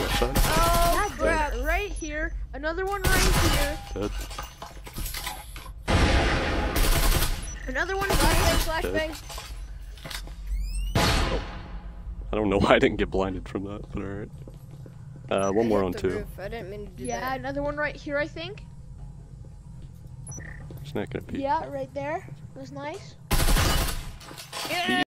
Oh, crap. right, right here. Another one right here. Dead. Another one Flashbang, here. I don't know why I didn't get blinded from that, but alright. Uh, one I more on two. roof. I didn't mean to do Yeah, that. another one right here, I think. It's not gonna be. Yeah, right there. It was nice.